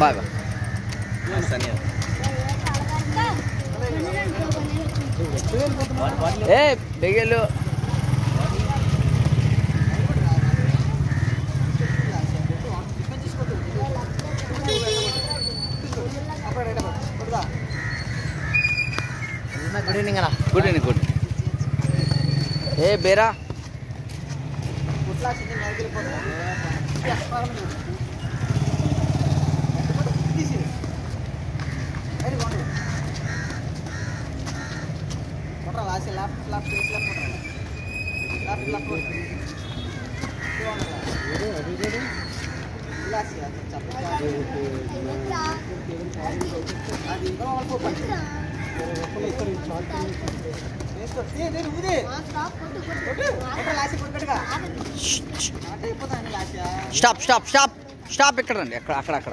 Bye bye ए बेगेलो good evening ಅಣ್ಣ ಗುಡ್ ಈವ್ನಿಂಗ್ ಗುಡ್ ಏ ಬೇರಾ आसे लेफ्ट लेफ्ट लेफ्ट ఇక్కడ స్టాప్ స్టాప్ స్టాప్ స్టాప్ ఇక్కడ రండి. అక్కడ అక్కడ అక్కడ.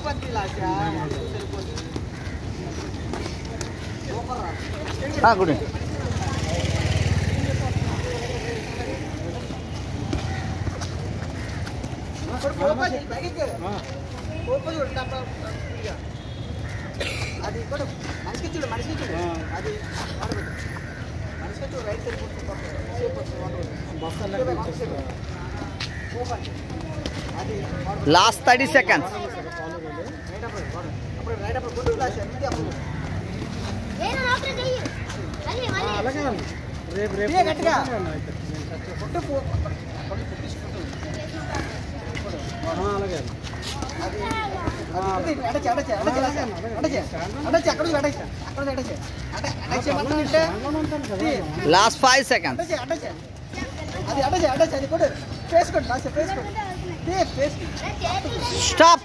గ్లాస్ ఉంది అప్పుడు తీయ గట్టిగా గుడ్డు పో- కొన్ని పుట్టించుకుంటుంది. అది అది అడచి అడచి అడచి అడచి అడచి అడచి అక్కడ లాస్ట్ ఫైవ్ సెకండ్స్ అడచి అడచి అది అడచి అడచి అది కూడా ఫేస్ కొట్టు రాసి ఫేస్ కొట్టు తీ ఫేస్ స్టాప్